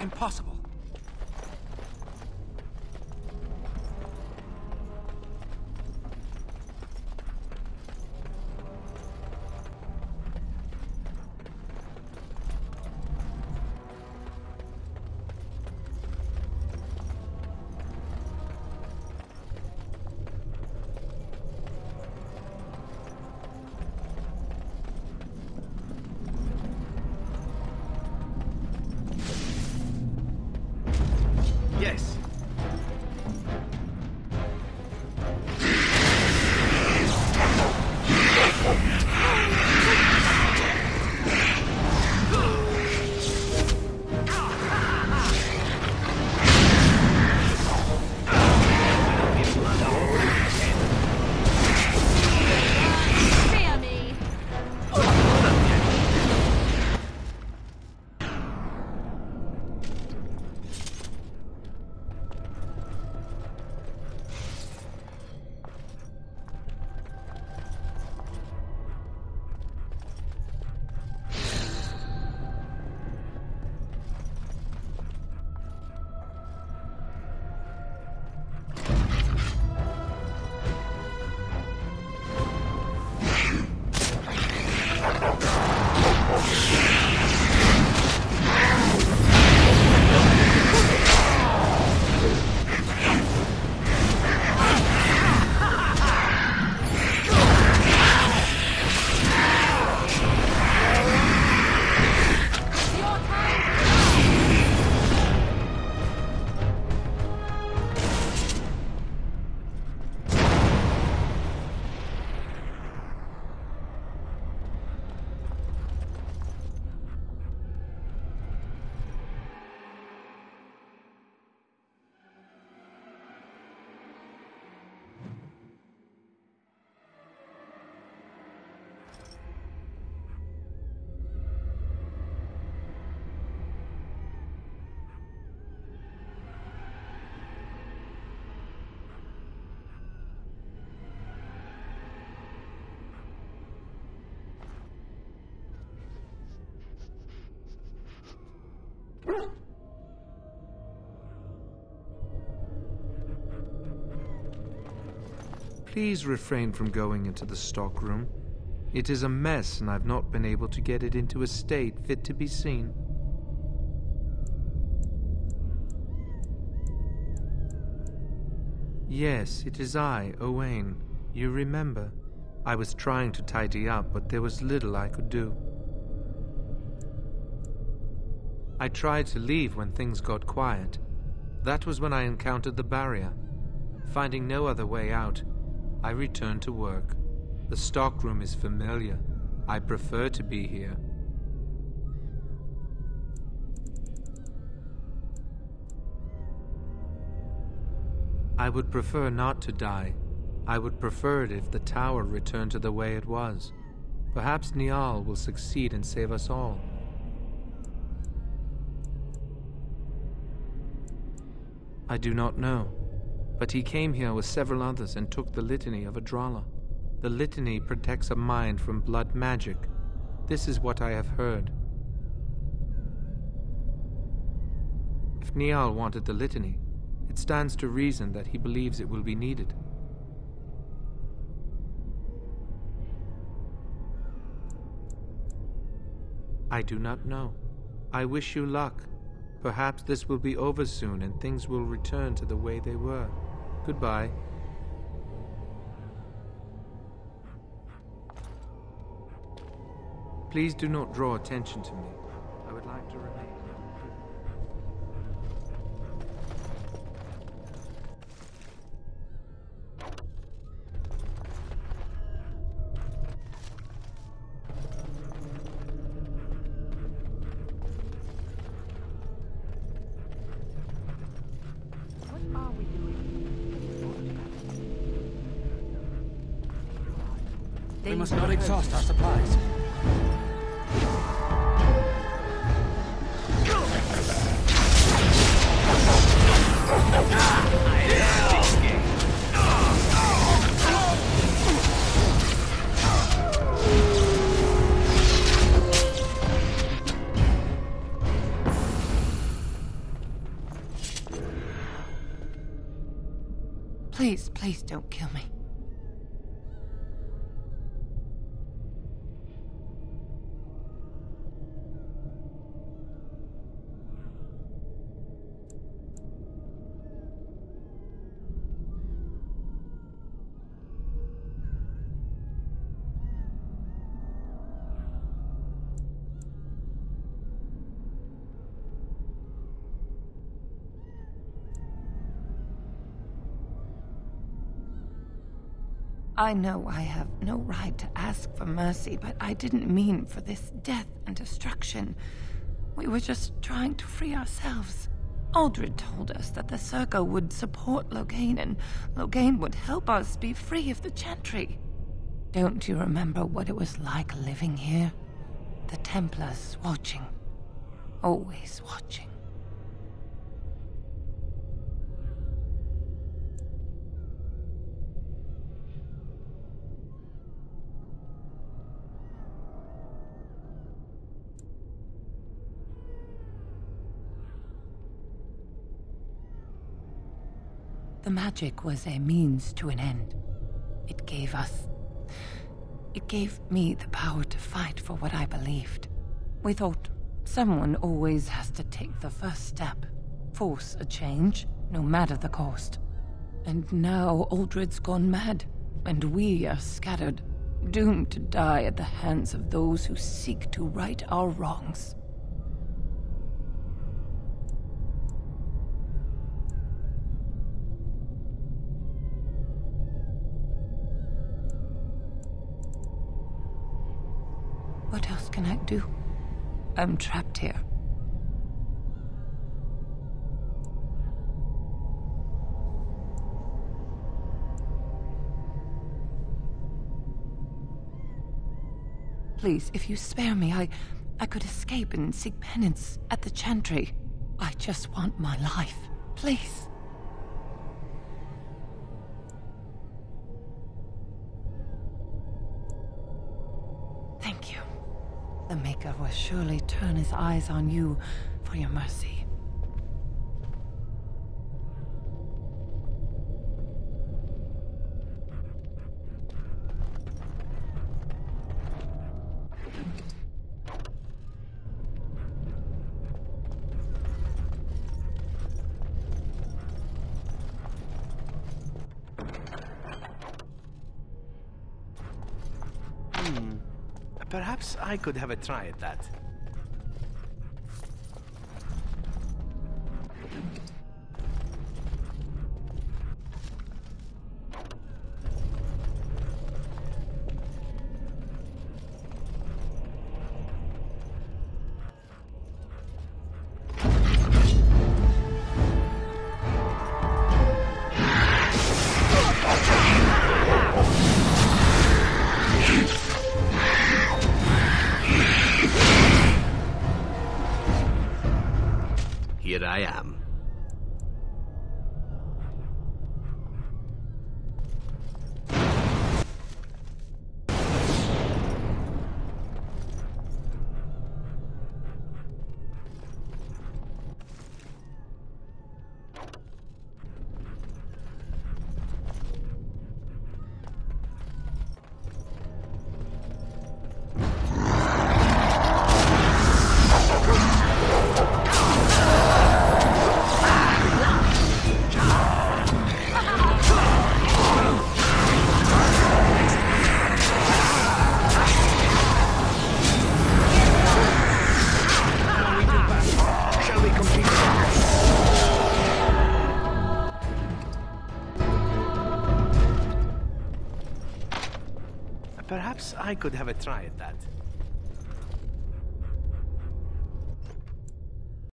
Impossible. Please refrain from going into the stockroom. It is a mess, and I've not been able to get it into a state fit to be seen. Yes, it is I, Owain. You remember? I was trying to tidy up, but there was little I could do. I tried to leave when things got quiet. That was when I encountered the barrier. Finding no other way out, I return to work. The stockroom is familiar. I prefer to be here. I would prefer not to die. I would prefer it if the tower returned to the way it was. Perhaps Niall will succeed and save us all. I do not know, but he came here with several others and took the litany of Adralla. The litany protects a mind from blood magic. This is what I have heard. If Niall wanted the litany, it stands to reason that he believes it will be needed. I do not know. I wish you luck. Perhaps this will be over soon and things will return to the way they were. Goodbye. Please do not draw attention to me. I would like to remain. We must not exhaust our supplies. Please, please don't kill me. I know I have no right to ask for mercy, but I didn't mean for this death and destruction. We were just trying to free ourselves. Uldred told us that the Circle would support Loghain, and Loghain would help us be free of the Chantry. Don't you remember what it was like living here? The Templars watching. Always watching. The magic was a means to an end. It gave us. It gave me the power to fight for what I believed. We thought someone always has to take the first step, force a change, no matter the cost. And now Uldred's gone mad, and we are scattered, doomed to die at the hands of those who seek to right our wrongs. What else can I do? I'm trapped here. Please, if you spare me, I I could escape and seek penance at the Chantry. I just want my life. Please. Thank you. The Maker will surely turn his eyes on you for your mercy. Perhaps I could have a try at that. Here Perhaps I could have a try at that.